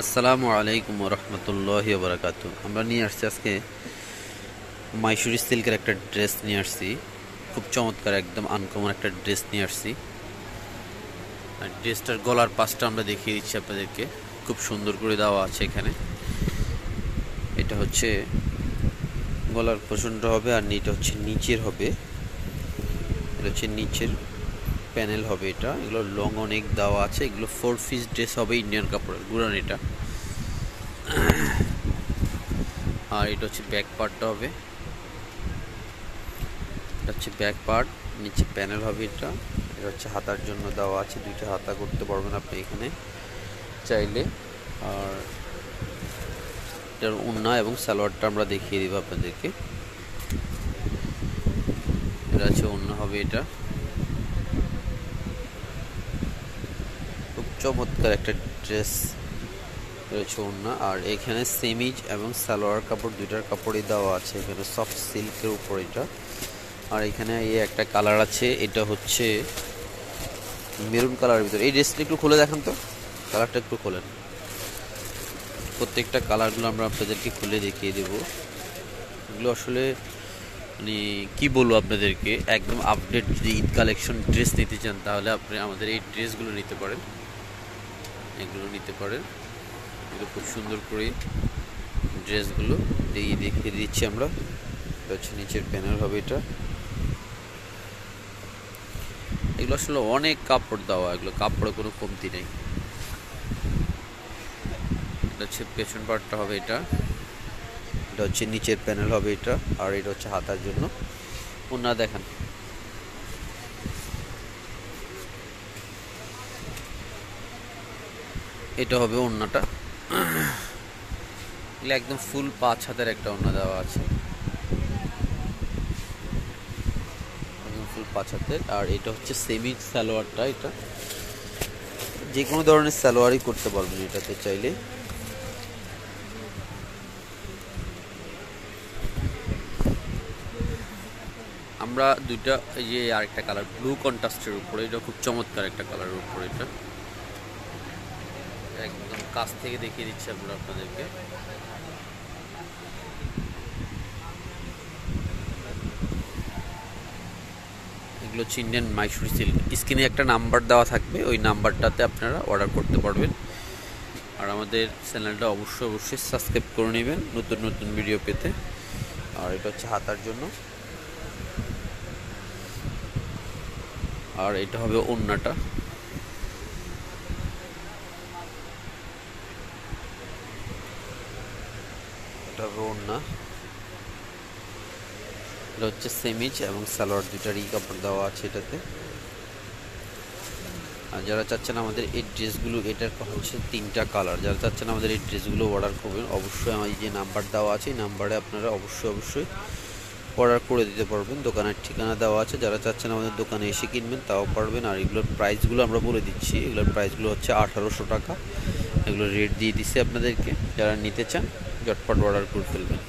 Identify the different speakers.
Speaker 1: আসসালামু আলাইকুম রহমতুল্লাহ বারাকাত। আমরা নিয়ে আসছি আজকে মাইসুরি সিল্কের একটা ড্রেস নিয়ে আসছি। খুব চমৎকার, একদম আনকমন একটা ড্রেস নিয়ে আসছি। আর ড্রেসটার গলার পাশটা আমরা দেখিয়ে দিচ্ছি আপনাদেরকে। খুব সুন্দর করে দেওয়া আছে এখানে। এটা হচ্ছে গলার পোষণটা হবে আর এটা হচ্ছে নিচের হবে। এটা হচ্ছে নিচের প্যানেল হবে এটা। এগুলো লং অনেক দেওয়া আছে। এগুলো ফোর পিস ড্রেস হবে ইন্ডিয়ান কাপড়ের গুড়ান এটা আর এটা হচ্ছে ব্যাক পার্টটা হবে। এটা হচ্ছে ব্যাক পার্ট নিচে প্যানেল হবে এটা। এটা হচ্ছে হাতার জন্য দেওয়া আছে। দুইটা হাতা করতে পারবেন আপনি এখানে চাইলে। আর এটার উন্না এবং সালোয়ারটা আমরা দেখিয়ে দিব আপনাদেরকে। এটা হচ্ছে উন্না হবে এটা খুব চমৎকার একটা ড্রেস রয়েছে ওড়না। আর এখানে সেমিজ এবং সালোয়ার কাপড়, দুইটার কাপড়ই দেওয়া আছে। এখানে সফট সিল্কের উপর এটা। আর এখানে এই একটা কালার আছে, এটা হচ্ছে মেরুন কালারের ভিতরে। এই ড্রেসটা একটু খুলে দেখান তো। কালারটা একটু খোলেন। প্রত্যেকটা কালারগুলো আমরা আপনাদেরকে খুলে দেখিয়ে দেব। এগুলো আসলে মানে কি বলব আপনাদেরকে? একদম আপডেট যদি ঈদ কালেকশন ড্রেস নিতে চান, তাহলে আপনি আমাদের এই ড্রেসগুলো নিতে পারেন। এগুলো নিতে পারেন। এগুলো খুব সুন্দর করে ড্রেসগুলো দিয়ে দেখিয়ে দিচ্ছি আমরা। হচ্ছে নিচের প্যানেল হবে এটা। এগুলো আসলে অনেক কাপড় দেওয়া, এগুলো কাপড়ে কোনো কমতি নেই। এটা হচ্ছে পেছন পার্টটা হবে এটা। এটা হচ্ছে নিচের প্যানেল হবে এটা, আর এটা হচ্ছে হাতার জন্য। ওনা দেখান। এটা হবে ওড়নাটা। এগুলো একদম ফুল পাঁচ হাতের একটা ওড়না দেওয়া আছে। ফুল পাঁচ হাতের। আর এটা হচ্ছে সেমি সালোয়ারটা এটা। যে কোনো ধরনের সালোয়ারই করতে পারবেন এটাতে চাইলে। আমরা দুইটা, এই যে আরেকটা কালার ব্লু কন্ট্রাস্টের উপরে, এটা খুব চমৎকার একটা কালারের উপরে এটা। একদম কাছ থেকে দেখিয়ে দিচ্ছি আমরা আপনাদেরকে। এগুলো হচ্ছে ইন্ডিয়ান মাইসুরি সিল্ক স্ক্রিনে একটা নাম্বার দেওয়া থাকবে, ওই নাম্বারটাতে আপনারা অর্ডার করতে পারবেন। আর আমাদের চ্যানেলটা অবশ্যই অবশ্যই সাবস্ক্রাইব করে নেবেন নতুন নতুন ভিডিও পেতে। আর এটা হচ্ছে হাতার জন্য। আর এটা হবে ওন্নাটা। এটা হবে ওন্না এটা হচ্ছে সেমিজ এবং সালোয়ার দুইটারই কাপড় দেওয়া আছে এটাতে। আর যারা চাচ্ছেন আমাদের এই ড্রেসগুলো, এটার হচ্ছে তিনটা কালার। যারা চাচ্ছেন আমাদের এই ড্রেসগুলো অর্ডার করবেন, অবশ্যই আমার যে নাম্বার দেওয়া আছে, এই নাম্বারে আপনারা অবশ্যই অবশ্যই অর্ডার করে দিতে পারবেন। দোকানের ঠিকানা দেওয়া আছে। যারা চাচ্ছেন আমাদের দোকানে এসে কিনবেন, তাও পারবেন। আর এগুলোর প্রাইসগুলো আমরা বলে দিচ্ছি। এগুলোর প্রাইসগুলো হচ্ছে আঠারোশো টাকা। এগুলো রেট দিয়ে দিচ্ছি আপনাদেরকে। যারা নিতে চান ঝটপট অর্ডার করে ফেলবেন।